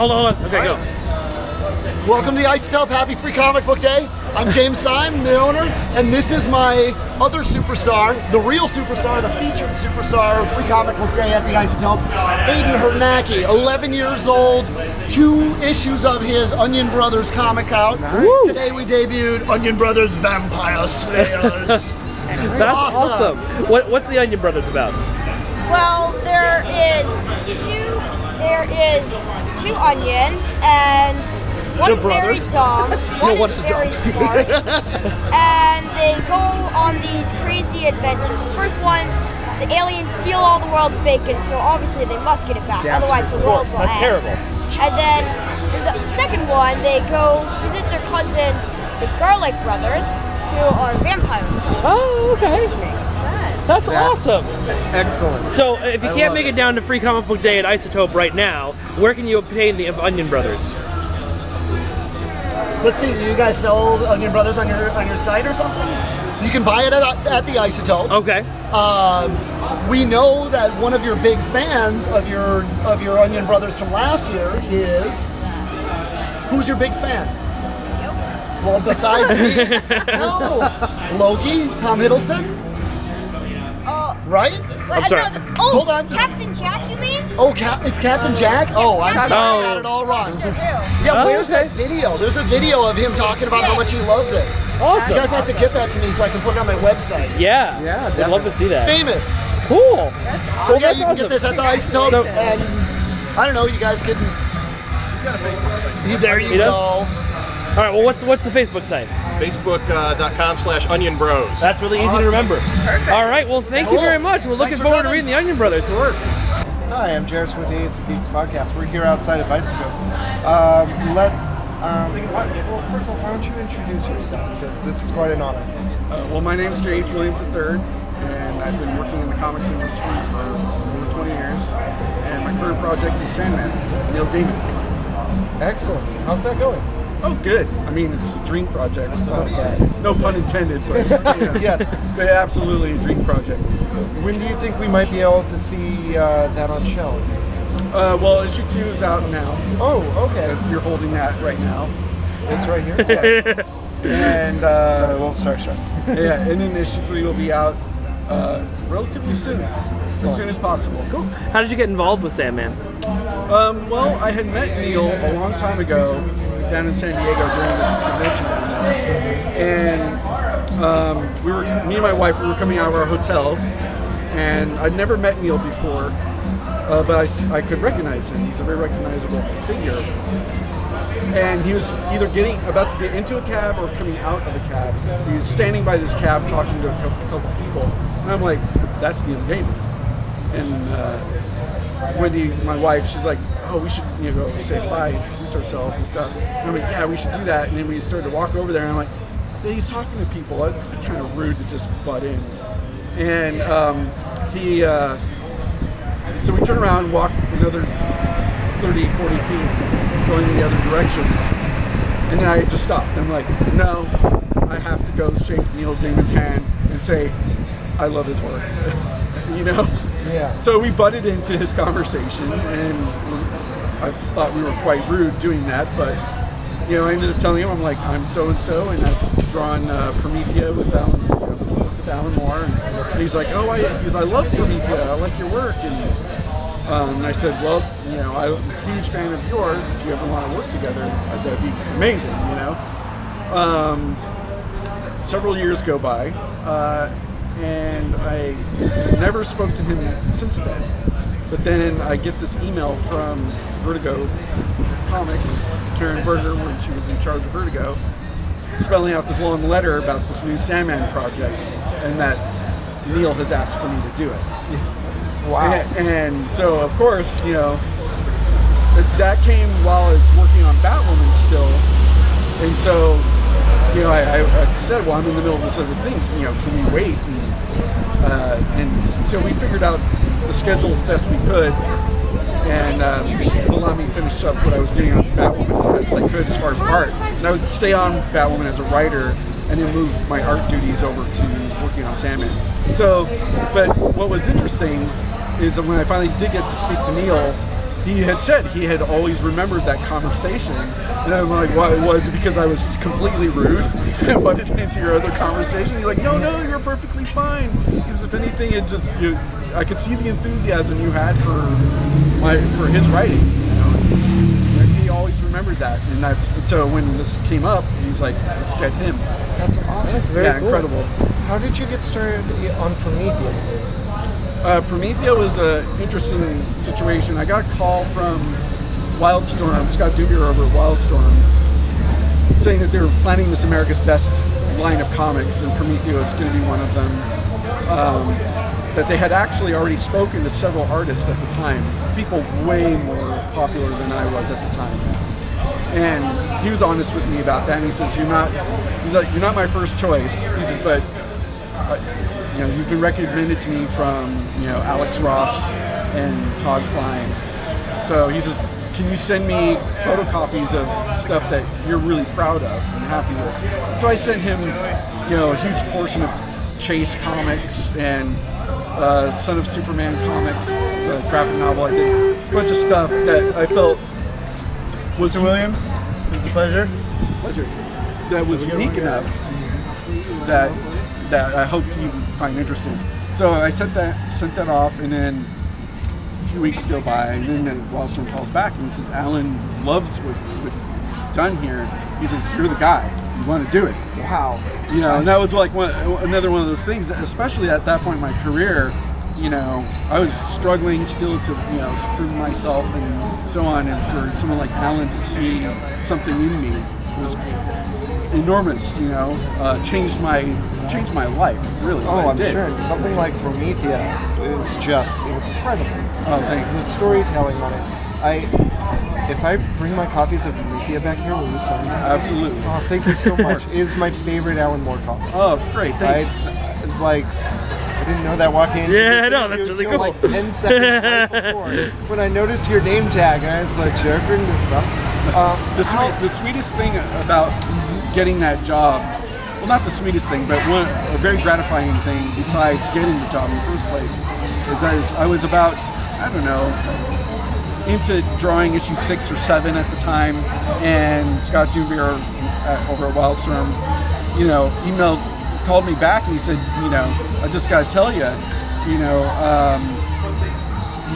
Hold on, hold on. Okay, go. Welcome to the Ice Isotope. Happy Free Comic Book Day. I'm James Sime, the owner, and this is my other superstar, the real superstar, the featured superstar of Free Comic Book Day at the Isotope, Aidan Hernacki, 11 years old, two issues of his Onion Brothers comic out. Today we debuted Onion Brothers Vampire Slayers. That's Awesome. awesome. What, what's the Onion Brothers about? Well, there is two. There is two onions, and one They're is very brothers? dumb. One, one is is very smart, and they go on these crazy adventures. The first one, the aliens steal all the world's bacon, so obviously they must get it back. Otherwise, the world will That's end. terrible. And then the second one, they go visit their cousins, the Garlic Brothers, who are vampires. Oh, okay. Makes sense. That's awesome. Excellent. So, uh, if you I can't make it. it down to Free Comic Book Day at Isotope right now, where can you obtain the Onion Brothers? Let's see, do you guys sell Onion Brothers on your on your site or something? You can buy it at, at the Isotope. Okay. Um, we know that one of your big fans of your of your Onion Brothers from last year is who's your big fan? Well, besides me, no, Loki, Tom Hiddleston, Oh, right? wait, sorry. no, oh, Hold on. Captain Jack, you mean? Oh, Cap- it's Captain oh. Jack. Oh, I'm Captain sorry, I got it all wrong. Yeah, Oh, where's okay. that video? There's a video of him talking about how much he loves it. Awesome. You guys have to get that to me so I can put it on my website. Yeah. Yeah, I'd love to see that. Famous. Cool. So yeah, that's you can get this at the Isotope, So- and I don't know, you guys can. There you He does? go. All right. Well, what's what's the Facebook site? Facebook.com slash Onion Bros. That's really easy to remember. All right. Well, thank you very much. We're looking Thanks for forward to reading the Onion Brothers. Of course. Hi, I'm Jared with the Ace of Geeks podcast. We're here outside of Isotope. Um, let, um, what, well, first of all, why don't you introduce yourself? Because this is quite an honor. Uh, well, my name's James Williams III, and I've been working in the comics industry for over 20 years. And my current project is Sandman, Neil Gaiman. Excellent. How's that going? Oh, good. I mean, it's a dream project. so- Okay. No pun intended, but yeah, Yes. but absolutely a dream project. When do you think we might be able to see uh, that on shelves? Uh, well, issue two is out now. Oh, okay. If you're holding that right now, This right here? and Sorry, a uh, little starstruck. yeah, and then issue three will be out uh, relatively soon, as soon as possible. Cool. How did you get involved with Sandman? Um, well, I had met Neil a long time ago down in San Diego during the convention and um, we were me and my wife we were coming out of our hotel, and I'd never met Neil before, uh, but I could recognize him. He's a very recognizable figure, and he was either getting about to get into a cab or coming out of a cab. He was standing by this cab talking to a couple, couple people, and I'm like, "That's Neil Gaiman," and. Uh, Wendy, my wife, she's like, "Oh, we should, you know, go say hi, introduce ourselves and stuff." And I'm like, "Yeah, we should do that." And then we started to walk over there, and I'm like, yeah, "He's talking to people. It's kind of rude to just butt in." And um, he, uh, so we turn around, and walk another 30, 40 feet, going in the other direction, and then I just stopped. I'm like, "No, I have to go shake Neil Gaiman's hand and say, I love his work." you know. Yeah. So we butted into his conversation, and I thought we were quite rude doing that. But you know, I ended up telling him, I'm like, I'm so and so, and I've drawn uh, Promethea with Alan, you know, with Alan Moore, and he's like, Oh, I, because I love Promethea, I like your work, and, um, and I said, Well, you know, I'm a huge fan of yours. If you ever want to work together, that'd be amazing, you know. Um, several years go by, uh, and I never spoke to him since then. But then I get this email from Vertigo Comics, Karen Berger, when she was in charge of Vertigo, spelling out this long letter about this new Sandman project, and that Neil has asked for me to do it. Wow. And, and so, of course, you know, that- came while I was working on Batwoman still. And so, you know, I, I, I said, well, I'm in the middle of this other thing. You know, can we wait? And, uh, and so we figured out the schedule as best we could. And um, allowed me to finish up what I was doing on Batwoman as best I could as far as art. And I would stay on Batwoman as a writer and then move my art duties over to working on Sandman. So, but what was interesting is that when I finally did get to speak to Neil, he had said he had always remembered that conversation. And I'm like, what was it because I was completely rude and butted into your other conversation? He's like, no, no, you're perfectly fine. Because if anything, it just, you, I could see the enthusiasm you had for my, for his writing. You know? And he always remembered that. And that's, and so when this came up, he's like, let's get him. That's awesome. That's very yeah, cool. incredible. How did you get started on Promethea? Uh, Promethea was an interesting situation. I got a call from Wildstorm, Scott Dunbier over at Wildstorm, saying that they were planning this America's Best line of comics, and Promethea was going to be one of them. Um, that they had actually already spoken to several artists at the time, people way more popular than I was at the time. And he was honest with me about that. And he says, "You're not, he's like, you're not my first choice." He says, "But uh, you know, you've been recommended to me from you know Alex Ross and Todd Klein. So he says, can you send me photocopies of stuff that you're really proud of and happy with? So I sent him, you know, a huge portion of Chase comics and uh, Son of Superman comics, the graphic novel. I did a bunch of stuff that I felt was Mr. Williams, it was a pleasure. pleasure that was unique enough that that I hoped you would find interesting. So I sent that sent that off, and then a few weeks go by, and then Wildstorm calls back and he says, "Alan loves what what done here." He says, "You're the guy. You want to do it." Wow. You know, and that was like one, another one of those things, especially at that point in my career. You know, I was struggling still to, you know, prove myself and so on. And for someone like Alan to see something in me was enormous. You know, uh, changed my changed my life really. Oh, I'm did. sure. Something like Promethea is just incredible. Oh, The thanks. storytelling on it. I, if I bring my copies of Promethea back here, will you sign them? Absolutely. Oh, thank you so much. course. It is my favorite Alan Moore comic. Oh, great. I, Thanks. it's like, I didn't know that walking into Yeah, this I know, that's really until, cool. Like 10 seconds right before, when I noticed your name tag, and I was like, should I bring this up? Um, the, how- sweet, the sweetest thing about getting that job, well, not the sweetest thing, but one a very gratifying thing besides getting the job in the first place, is I was, I was about, I don't know, into drawing issue six or seven at the time, and Scott Dunbier uh, over at Wildstorm, you know, emailed, called me back, and he said, you know, I just got to tell you, you know, um,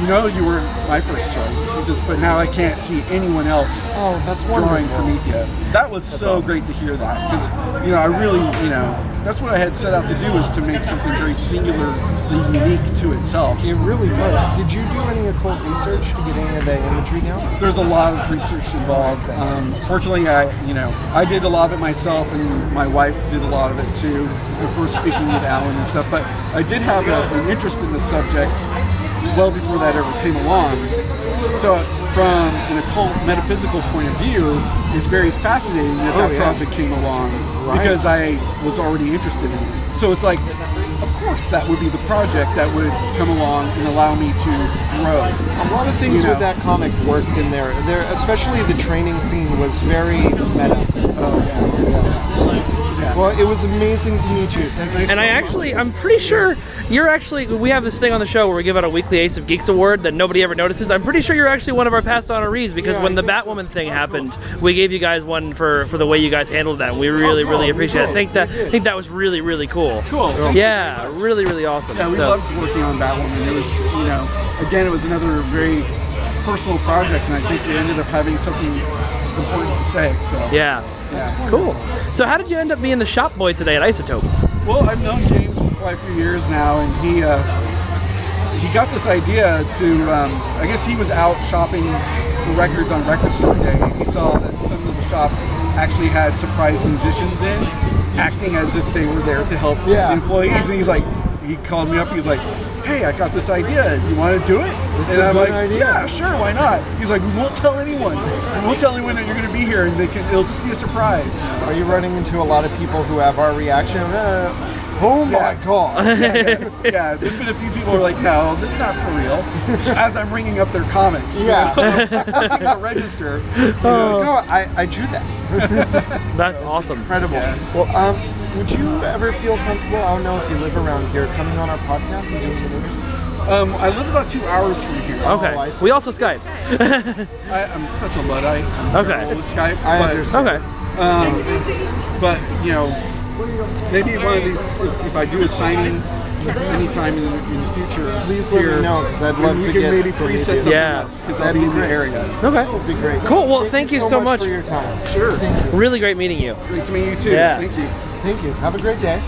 you know, you were my first choice. He says, but now I can't see anyone else oh, that's drawing wonderful. Promethea. That was so great to hear that because you know I really you know that's what I had set out to do was to make something very singularly unique to itself. It really was. Did you do any occult research to get any of that imagery down? There's a lot of research involved. Um, fortunately, I you know I did a lot of it myself, and my wife did a lot of it too. Of course, speaking with Alan and stuff. But I did have a, an interest in the subject well before that ever came along. So from an occult metaphysical point of view, it's very fascinating that Oh, that yeah. project came along Right. because I was already interested in it. So it's like, of course, that would be the project that would come along and allow me to grow. A lot of things You know. with that comic worked in there. There, especially the training scene was very meta. Oh yeah. yeah. Well, it was amazing to meet you. Thank you. And I actually, I'm pretty sure you're actually, we have this thing on the show where we give out a weekly Ace of Geeks award that nobody ever notices. I'm pretty sure you're actually one of our past honorees because Yeah, when the think so. Batwoman thing happened, we gave you guys one for, for the way you guys handled that. We really, Oh, really appreciate it. I think that. I think that was really, really cool. Cool. Yeah, really, really awesome. Yeah, we So- loved working on Batwoman. It was, you know, again, it was another very personal project, and I think we ended up having something important to say. So Yeah. yeah. Cool. So how did you end up being the shop boy today at Isotope? Well, I've known James for quite a few years now, and he uh, he got this idea to. Um, I guess he was out shopping for records on Record Store Day. and He saw that some of the shops actually had surprise musicians in, acting as if they were there to help Yeah. employees. And he's like, he called me up. He's like, "Hey, I got this idea. You want to do it?" And a I'm good like, idea. "Yeah, sure. Why not?" He's like, "We won't tell anyone. We won't tell anyone that you're going to be here, and they can. It'll just be a surprise." Are you running into a lot of people who have our reaction? Uh, oh my Yeah. god! yeah, there's been a few people who are like, no, this is not for real. As I'm ringing up their comics. you Yeah. know, looking at register. no, I, I drew that. That's awesome. Incredible. Well, um, would you ever feel comfortable? I don't know if you live around here, coming on our podcast and doing an interview. Um, I live about two hours from here. Okay. I see. we also Skype. I, I'm such a luddite. I'm Okay. terrible with Skype. I but, understand. okay. Um, but you know, maybe one of these. If, if I do a signing anytime in, in the future, Please let me here, know, 'cause I'd love we to can get maybe to preset meet something Yeah. because I'll be be in the area. Okay. It'd be great. Cool. Well, thank you so much. for your time. Sure. Thank you. Really great meeting you. Great to meet you too. Yeah. Thank you. Thank you. Have a great day.